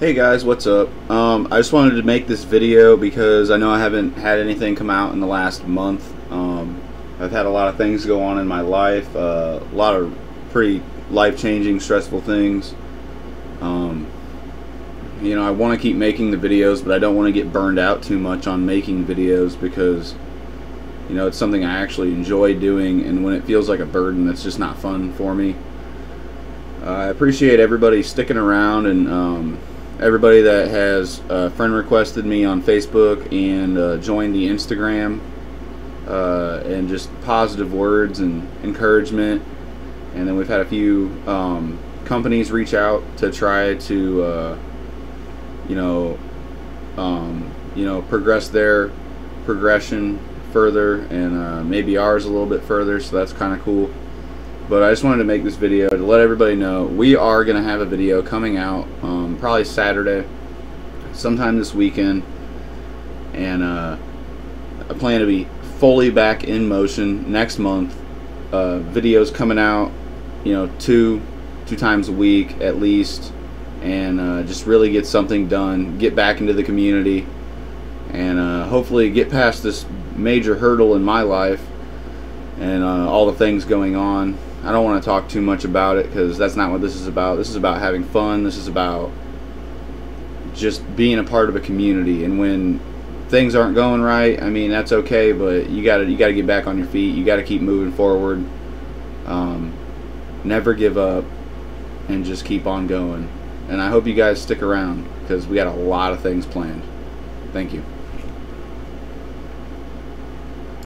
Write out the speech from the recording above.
Hey guys, what's up? Um, I just wanted to make this video because I know I haven't had anything come out in the last month. Um, I've had a lot of things go on in my life, uh, a lot of pretty life-changing, stressful things. Um, you know, I want to keep making the videos, but I don't want to get burned out too much on making videos because, you know, it's something I actually enjoy doing, and when it feels like a burden, that's just not fun for me. Uh, I appreciate everybody sticking around and um, everybody that has uh, friend requested me on Facebook and uh, joined the Instagram uh, and just positive words and encouragement. And then we've had a few um, companies reach out to try to, uh, you know, um, you know, progress their progression further and uh, maybe ours a little bit further. So that's kind of cool. But I just wanted to make this video to let everybody know we are going to have a video coming out um, probably Saturday, sometime this weekend. And uh, I plan to be fully back in motion next month. Uh, videos coming out, you know, two two times a week at least, and uh, just really get something done. Get back into the community, and uh, hopefully get past this major hurdle in my life and uh, all the things going on. I don't want to talk too much about it because that's not what this is about. This is about having fun. This is about just being a part of a community. And when things aren't going right, I mean that's okay, but you got to you got to get back on your feet. You got to keep moving forward. Um, never give up, and just keep on going. And I hope you guys stick around because we got a lot of things planned. Thank you.